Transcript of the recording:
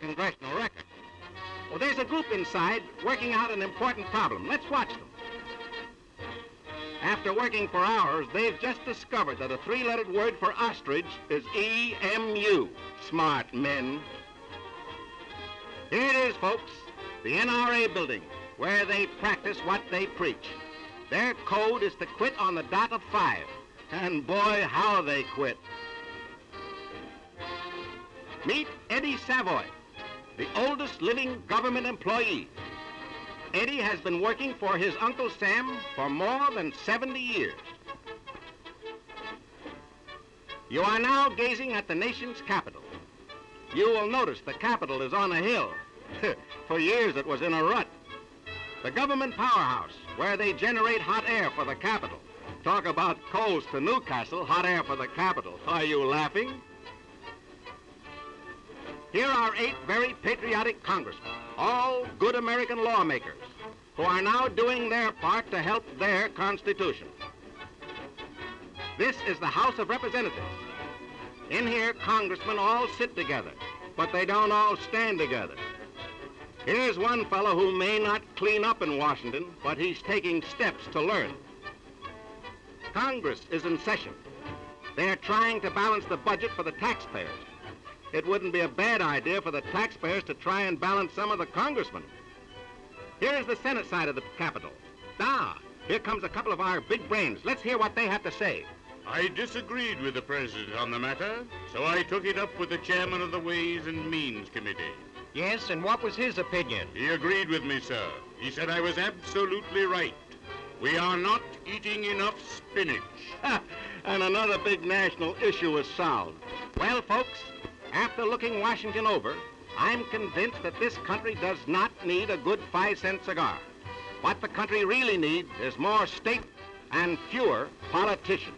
the congressional record. Well, there's a group inside working out an important problem. Let's watch them. After working for hours, they've just discovered that a three-lettered word for ostrich is E-M-U. Smart men. Here it is, folks, the NRA building, where they practice what they preach. Their code is to quit on the dot of five. And boy, how they quit. Meet Eddie Savoy, the oldest living government employee. Eddie has been working for his Uncle Sam for more than 70 years. You are now gazing at the nation's capital. You will notice the Capitol is on a hill. for years it was in a rut. The government powerhouse, where they generate hot air for the capital. Talk about coals to Newcastle, hot air for the capital. Are you laughing? Here are eight very patriotic congressmen, all good American lawmakers, who are now doing their part to help their Constitution. This is the House of Representatives. In here, congressmen all sit together, but they don't all stand together. Here's one fellow who may not clean up in Washington, but he's taking steps to learn. Congress is in session. They're trying to balance the budget for the taxpayers. It wouldn't be a bad idea for the taxpayers to try and balance some of the congressmen. Here's the Senate side of the Capitol. Ah, here comes a couple of our big brains. Let's hear what they have to say. I disagreed with the President on the matter, so I took it up with the chairman of the Ways and Means Committee. Yes, and what was his opinion? He agreed with me, sir. He said I was absolutely right. We are not eating enough spinach. and another big national issue is solved. Well, folks, after looking Washington over, I'm convinced that this country does not need a good five-cent cigar. What the country really needs is more state and fewer politicians.